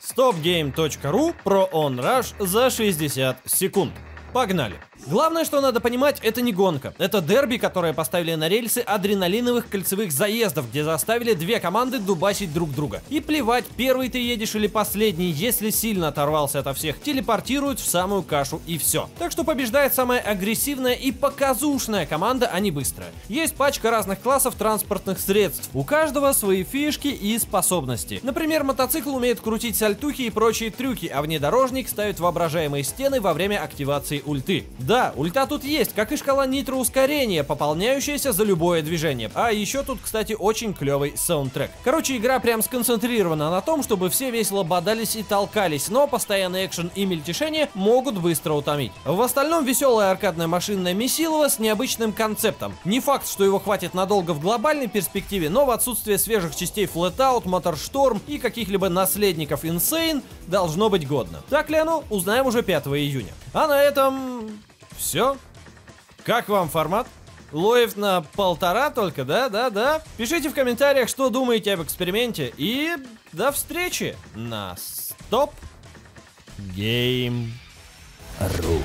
stopgame.ru про OnRush за 60 секунд. Погнали! Главное, что надо понимать, это не гонка. Это дерби, которое поставили на рельсы адреналиновых кольцевых заездов, где заставили две команды дубасить друг друга. И плевать, первый ты едешь или последний, если сильно оторвался ото всех, телепортируют в самую кашу и все. Так что побеждает самая агрессивная и показушная команда, а не быстрая. Есть пачка разных классов транспортных средств. У каждого свои фишки и способности. Например, мотоцикл умеет крутить сальтухи и прочие трюки, а внедорожник ставит воображаемые стены во время активации ульты. Да, ульта тут есть, как и шкала нитроускорения, пополняющаяся за любое движение. А еще тут, кстати, очень клевый саундтрек. Короче, игра прям сконцентрирована на том, чтобы все весело бодались и толкались, но постоянный экшен и мельтешение могут быстро утомить. В остальном веселая аркадная машинная месилова с необычным концептом. Не факт, что его хватит надолго в глобальной перспективе, но в отсутствие свежих частей Flatout, Motorstorm и каких-либо наследников Insane должно быть годно. Так ли оно, узнаем уже 5 июня. А на этом все? Как вам формат? Лоев на полтора только, да, да, да? Пишите в комментариях, что думаете об эксперименте. И до встречи на Стоп Гейм Ру.